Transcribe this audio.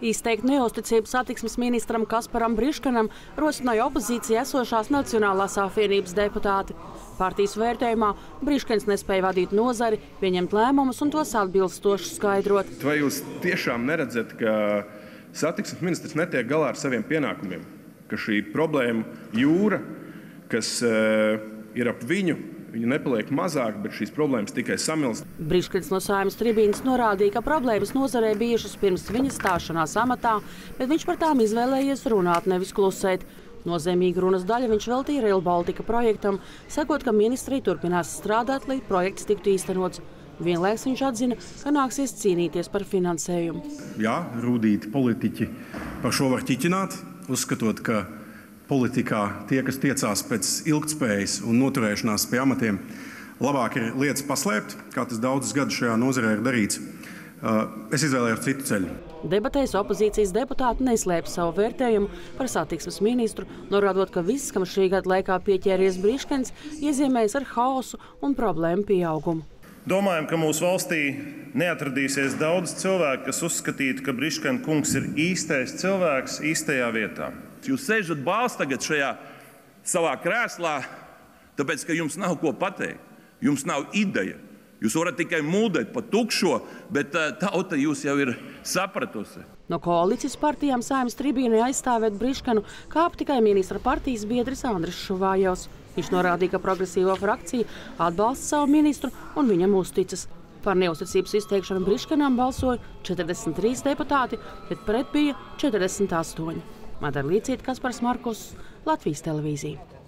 Izteikt neusticību satiksmes ministram Kasparam Briškanam rosināja opozīcija esošās Nacionālās apvienības deputāti. Partijas vērtējumā Briškans nespēja vadīt nozari, pieņemt lēmumus un tos atbilstoši skaidrot. Vai jūs tiešām neredzat, ka satiksmes ministrs netiek galā ar saviem pienākumiem? Ka šī problēma jūra, kas uh, ir ap viņu, Viņa nepaliek mazāk, bet šīs problēmas tikai samilst. Briškins no Sājumas tribīnas norādīja, ka problēmas nozarē bijušas pirms viņa stāšanās amatā, bet viņš par tām izvēlējies runāt, nevis klusēt. Nozīmīgu runas daļu viņš veltīja Rail Baltica projektam, sakot, ka ministrija turpinās strādāt, lai projekts tiktu īstenots. Vienlaikus viņš atzina, ka nāksies cīnīties par finansējumu. Jā, rūtīti politiķi par šo var ķiķināt, uzskatot, ka politikā tie, kas tiecās pēc ilgspējas un noturēšanās pie amatiem, labāk ir lietas paslēpt, kā tas daudzus gadus šajā nozarē ir darīts. Uh, es izvēlējos citu ceļu. Debatēs opozīcijas deputāti neslēpj savu vērtējumu par satiksmes ministru, norādot, ka viss, kam šī gada laikā pieķēries Brīškens, iezīmējas ar haosu un problēmu pieaugumu. Domājam, ka mūsu valstī neatradīsies daudz cilvēku, kas uzskatītu, ka Briškena kungs ir īstais cilvēks īstajā vietā. Jūs sēžat bāls tagad šajā savā krēslā, tāpēc ka jums nav ko pateikt, jums nav ideja. Jūs varat tikai mūdēt pa tukšo, bet uh, tauta jūs jau ir sapratusi. No koalīcijas partijām saimnes tribīnē aizstāvēt Briškanu kāp tikai ministra partijas biedris Andris Šuvājos. Viņš norādīja, ka progresīvo frakcija atbalsta savu ministru un viņam uzticas. Par neusticības izteikšanu Briškanām balsoja 43 deputāti, bet pret bija 48. Madara Līcīta, Kaspars Markus, Latvijas televīzija.